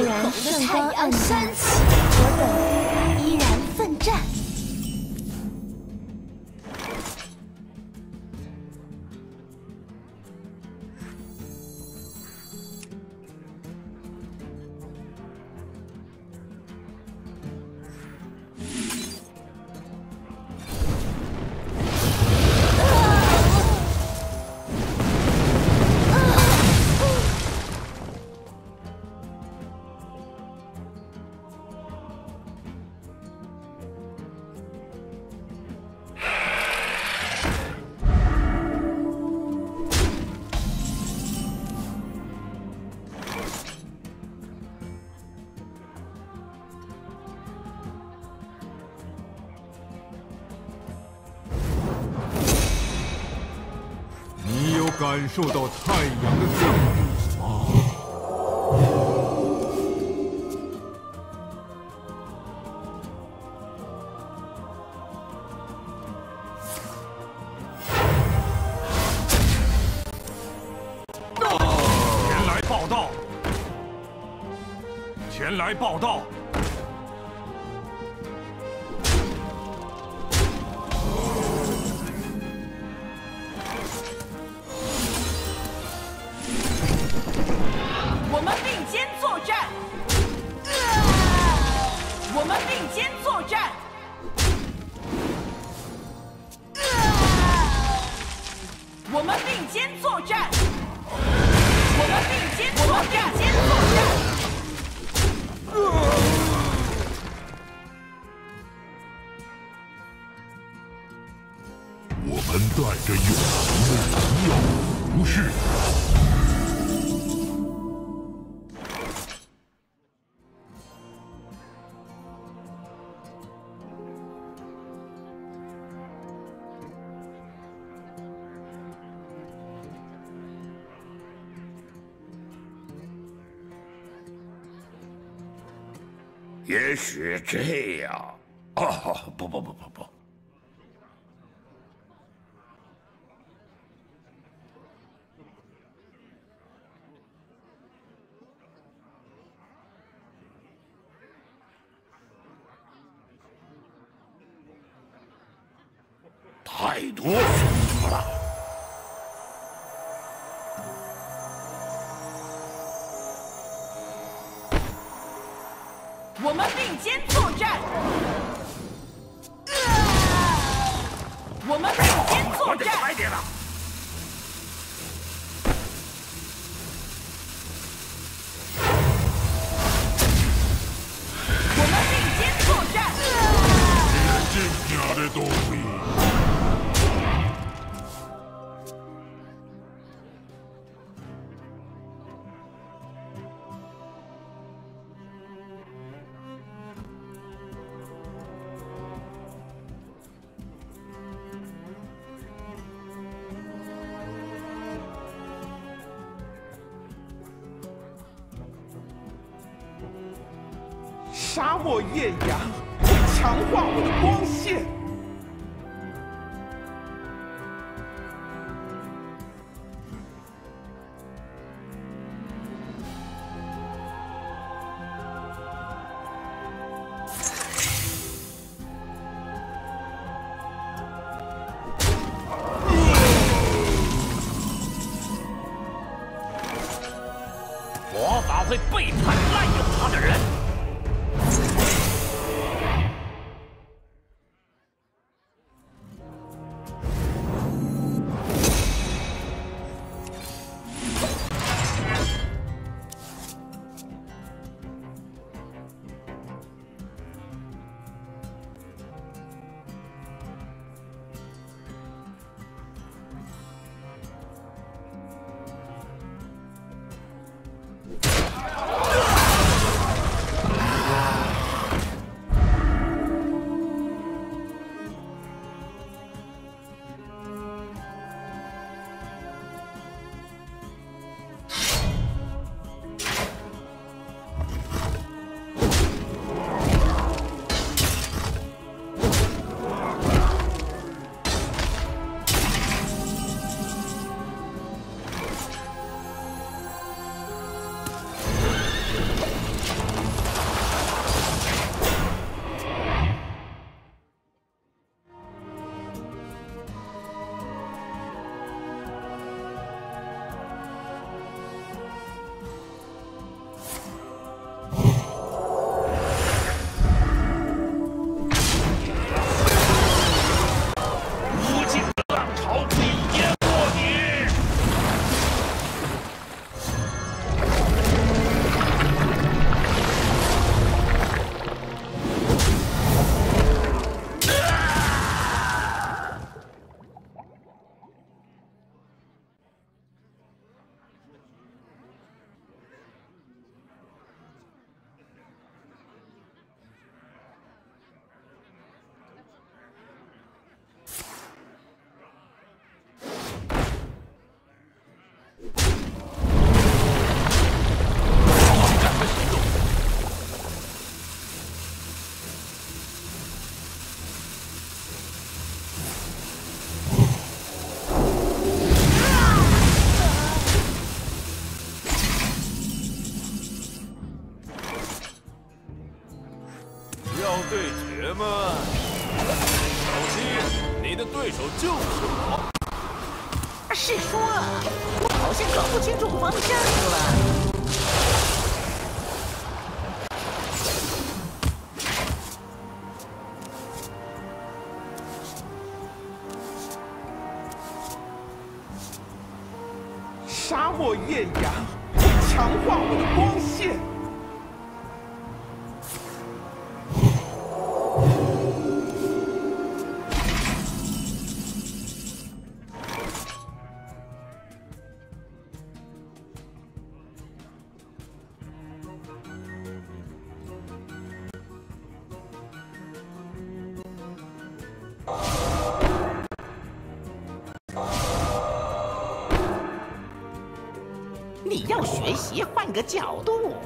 虽然圣光暗淡，感受到太阳的正义吗？前来报道！前来报道！并肩作战。我们并肩作战。我们并肩作战。我们并肩作战。我们带着永恒的荣耀不是。也许这样，哦，不不不不不，太多选择了。沙漠艳阳会强化我的光线。魔法会背叛。就是我。是说，我好像搞不清楚方向了。沙漠艳阳会强化我的光线。你要学习换个角度。